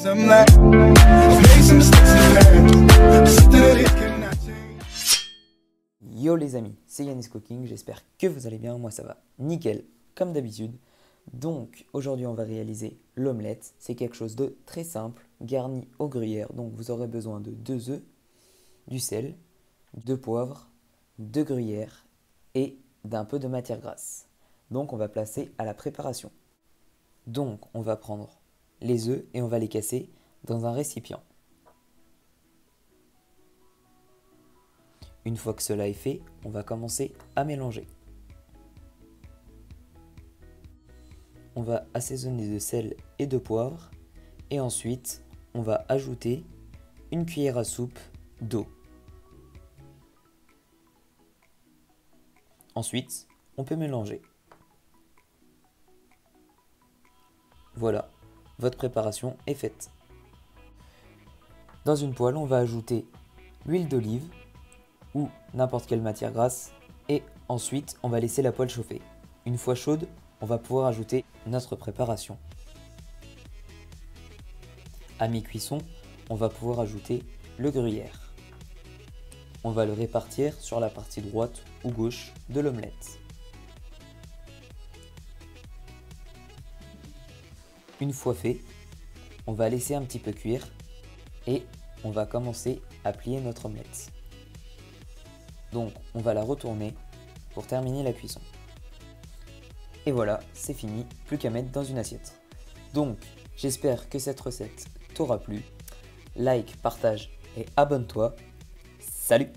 Yo les amis, c'est Yanis Cooking, j'espère que vous allez bien, moi ça va nickel, comme d'habitude. Donc aujourd'hui on va réaliser l'omelette, c'est quelque chose de très simple, garni au gruyère, donc vous aurez besoin de deux œufs, du sel, de poivre, de gruyère et d'un peu de matière grasse. Donc on va placer à la préparation. Donc on va prendre les œufs et on va les casser dans un récipient. Une fois que cela est fait, on va commencer à mélanger. On va assaisonner de sel et de poivre et ensuite on va ajouter une cuillère à soupe d'eau. Ensuite, on peut mélanger. Voilà, votre préparation est faite. Dans une poêle, on va ajouter l'huile d'olive ou n'importe quelle matière grasse et ensuite on va laisser la poêle chauffer. Une fois chaude, on va pouvoir ajouter notre préparation. À mi-cuisson, on va pouvoir ajouter le gruyère. On va le répartir sur la partie droite ou gauche de l'omelette. Une fois fait, on va laisser un petit peu cuire et on va commencer à plier notre omelette. Donc on va la retourner pour terminer la cuisson. Et voilà, c'est fini, plus qu'à mettre dans une assiette. Donc j'espère que cette recette t'aura plu. Like, partage et abonne-toi. Salut